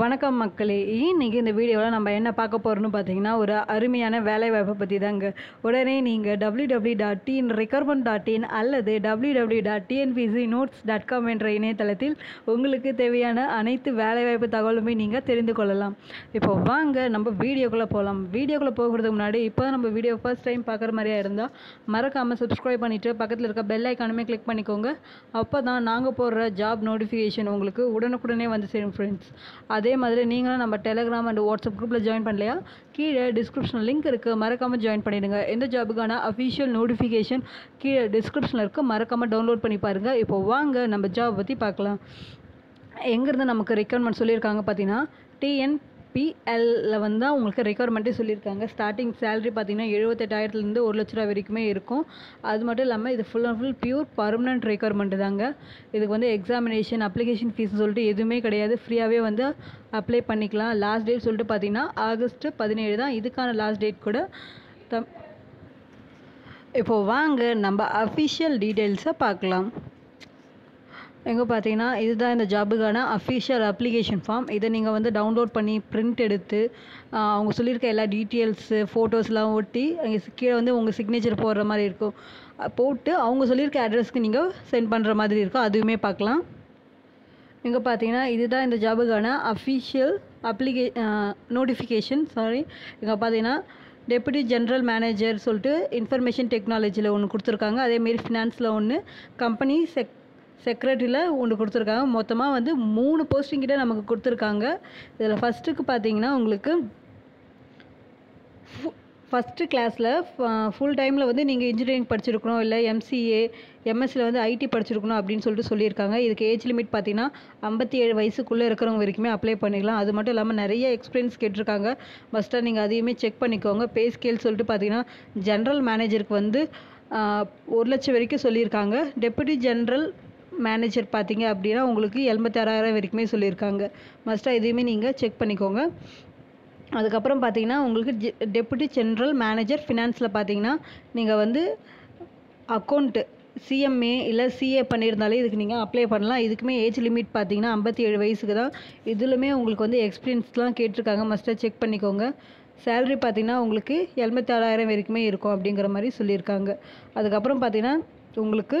வணக்கம் மக்களே. இன்றைக்கி இந்த வீடியோவில் நம்ம என்ன பார்க்க போகிறோம்னு பார்த்தீங்கன்னா ஒரு அருமையான வேலைவாய்ப்பை பற்றி தாங்க உடனே நீங்கள் W W dot TN requirement dot in அல்லது W W dot TNPC notes dot com என்ற இணையதளத்தில் உங்களுக்கு தேவையான அனைத்து வேலைவாய்ப்பு தகவலுமே நீங்கள் தெரிந்து கொள்ளலாம். இப்போ வாங்க நம்ம வீடியோக்குள்ளே போகலாம் வீடியோக்குள்ளே போகிறதுக்கு முன்னாடி இப்போ நம்ம வீடியோ ஃபர்ஸ்ட் டைம் பார்க்குற மாதிரியா இருந்தால் மறக்காமல் சப்ஸ்கிரைப் பண்ணிவிட்டு பக்கத்தில் இருக்க பெல் ஐக்கானுமே கிளிக் பண்ணிக்கோங்க. அப்போ தான் நாங்கள் போடுற ஜாப் நோட்டிஃபிகேஷன் உங்களுக்கு உடனுக்குடனே வந்து சேரும் ஃப்ரெண்ட்ஸ் அது அதே மாதிரி நீங்களும் நம்ம டெலகிராம் அண்ட் வாட்ஸ்அப் குரூப்பில் ஜாயின் பண்ணலையா? கீழே டிஸ்கிரிப்ஷன் லிங்க் இருக்குது மறக்காமல் ஜாயின் பண்ணிடுங்க. எந்த ஜாபுக்கான அஃபிஷியல் நோட்டிஃபிகேஷன் கீழே டிஸ்கிரிப்ஷனில் இருக்குது மறக்காமல் டவுன்லோட் பண்ணி பாருங்கள் இப்போ வாங்க நம்ம ஜாப் பற்றி பார்க்கலாம். எங்கேருந்து நமக்கு ரெக்யர்மெண்ட் சொல்லியிருக்காங்க பார்த்தீங்கன்னா டிஎன் பிஎல்ல வந்து தான் உங்களுக்கு ரெக்யர்மெண்ட்டே சொல்லியிருக்காங்க. ஸ்டார்டிங் சேலரி பார்த்தீங்கன்னா எழுபத்தெட்டாயிரத்துலேருந்து ஒரு லட்ச ரூபா வரைக்குமே இருக்கும். அது மட்டும் இல்லாமல் இது full and full pure permanent requirement தாங்க. இதுக்கு வந்து எக்ஸாமினேஷன் அப்ளிகேஷன் ஃபீஸ் சொல்லிட்டு எதுவுமே கிடையாது. ஃப்ரீயாகவே வந்து அப்ளை பண்ணிக்கலாம். லாஸ்ட் டேட் சொல்லிட்டு பார்த்தீங்கன்னா ஆகஸ்ட் பதினேழு தான். இதுக்கான லாஸ்ட் டேட் கூட தம் இப்போது வாங்க நம்ம அஃபிஷியல் டீட்டெயில்ஸை பார்க்கலாம். எங்கே பார்த்தீங்கன்னா இதுதான் இந்த ஜாபுக்கான அஃபிஷியல் அப்ளிகேஷன் ஃபார்ம் இதை நீங்கள் வந்து டவுன்லோட் பண்ணி பிரிண்ட் எடுத்து அவங்க சொல்லியிருக்க எல்லா டீட்டெயில்ஸு ஃபோட்டோஸ்லாம் ஒட்டி அங்கே கீழே வந்து உங்கள் சிக்னேச்சர் போடுற மாதிரி இருக்கும். போட்டு அவங்க சொல்லியிருக்க அட்ரஸ்க்கு நீங்கள் சென்ட் பண்ணுற மாதிரி இருக்கும். அதுவுமே பார்க்கலாம் இங்கே பார்த்தீங்கன்னா இதுதான் இந்த ஜாபுக்கான அஃபிஷியல் அப்ளிகே நோட்டிஃபிகேஷன் சாரி இங்கே பார்த்தீங்கன்னா டெப்புட்டி ஜென்ரல் மேனேஜர் சொல்லிட்டு இன்ஃபர்மேஷன் டெக்னாலஜியில் ஒன்று கொடுத்துருக்காங்க. அதேமாரி ஃபினான்ஸில் ஒன்று கம்பெனி செக் செக்ரட்டரியில் ஒன்று கொடுத்துருக்காங்க. மொத்தமாக வந்து மூணு போஸ்டிங் கிட்ட நமக்கு கொடுத்துருக்காங்க. இதில் ஃபஸ்ட்டுக்கு பார்த்தீங்கன்னா உங்களுக்கு ஃபஸ்ட்டு கிளாஸில் ஃபுல் டைமில் வந்து நீங்கள் இன்ஜினியரிங் படிச்சிருக்கணும் இல்லை எம்சிஏ எம்எஸ்சியில் வந்து ஐடி படிச்சிருக்கணும் அப்படின்னு சொல்லிட்டு சொல்லியிருக்காங்க. இதுக்கு ஏஜ் லிமிட் பார்த்தீங்கன்னா ஐம்பத்தி ஏழு வயசுக்குள்ளே இருக்கிறவங்க வரைக்குமே அப்ளை பண்ணிக்கலாம் அது மட்டும் இல்லாமல் நிறைய எக்ஸ்பீரியன்ஸ் கேட்டிருக்காங்க. ஃபஸ்ட்டாக நீங்கள் அதையுமே செக் பண்ணிக்கோங்க. பே ஸ்கேல் சொல்லிட்டு பார்த்தீங்கன்னா ஜென்ரல் மேனேஜருக்கு வந்து ஒரு லட்சம் வரைக்கும் சொல்லியிருக்காங்க. டெப்யூட்டி ஜென்ரல் மேனேஜர் பார்த்தீங்க அப்படின்னா உங்களுக்கு எண்பத்தாறாயிரம் வரைக்குமே சொல்லியிருக்காங்க. மஸ்ட்டாக இதையுமே நீங்கள் செக் பண்ணிக்கோங்க. அதுக்கப்புறம் பார்த்தீங்கன்னா உங்களுக்கு டெப்யூட்டி ஜென்ரல் மேனேஜர் ஃபினான்ஸில் பார்த்தீங்கன்னா நீங்கள் வந்து அக்கௌண்ட்டு சிஎம்ஏ இல்லை சிஏ பண்ணியிருந்தாலே இதுக்கு நீங்கள் அப்ளை பண்ணலாம். இதுக்குமே ஏஜ் லிமிட் பார்த்தீங்கன்னா ஐம்பத்தி ஏழு வயசுக்கு தான். இதுலுமே உங்களுக்கு வந்து எக்ஸ்பீரியன்ஸ்லாம் கேட்டிருக்காங்க. மஸ்ட்டாக செக் பண்ணிக்கோங்க. சேலரி பார்த்தீங்கன்னா உங்களுக்கு எண்பத்தாறாயிரம் வரைக்குமே இருக்கும் அப்படிங்கிற மாதிரி சொல்லியிருக்காங்க. அதுக்கப்புறம் பார்த்தீங்கன்னா உங்களுக்கு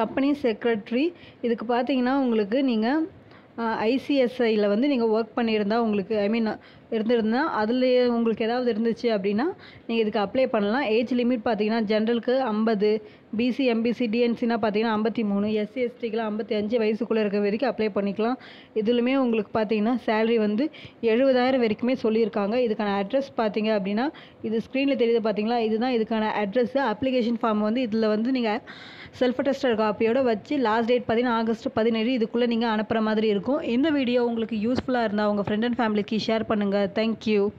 கம்பெனி செக்ரட்டரி இதுக்கு பார்த்தீங்கன்னா உங்களுக்கு நீங்கள் ஐசிஎஸ்ஐயில் வந்து நீங்கள் ஒர்க் பண்ணியிருந்தா உங்களுக்கு ஐ மீன் இருந்திருந்தா அதில் உங்களுக்கு ஏதாவது இருந்துச்சு அப்படின்னா நீங்கள் இதுக்கு அப்ளை பண்ணலாம். ஏஜ் லிமிட் பார்த்தீங்கன்னா ஜென்ரலுக்கு ஐம்பது பிசி எம்பிசி டிஎன்சினா பார்த்தீங்கன்னா ஐம்பத்தி மூணு எஸ்சி எஸ்டிக்கெலாம் ஐம்பத்தி அஞ்சு வயசுக்குள்ளே இருக்க வரைக்கும் அப்ளை பண்ணிக்கலாம். இதுலையுமே உங்களுக்கு பார்த்தீங்கன்னா சேலரி வந்து எழுபதாயிரம் வரைக்குமே சொல்லியிருக்காங்க. இதுக்கான அட்ரஸ் பார்த்தீங்க அப்படின்னா இது ஸ்க்ரீனில் தெரியுது பார்த்தீங்களா? இதுதான் இதுக்கான அட்ரஸ் அப்ளிகேஷன் ஃபார்ம் வந்து இதில் வந்து நீங்கள் செல்ஃப் அட்டஸ்டர் காப்பியோடு வச்சு லாஸ்ட் டேட் பார்த்தீங்கன்னா ஆகஸ்ட் பதினேழு இதுக்குள்ளே நீங்கள் அனுப்புகிற மாதிரி இருக்கும். இந்த வீடியோ உங்களுக்கு யூஸ்ஃபுல்லாக இருந்தால் உங்கள் ஃப்ரெண்ட் அண்ட் ஃபேமிலிக்கு ஷேர் பண்ணுங்கள் Thank you.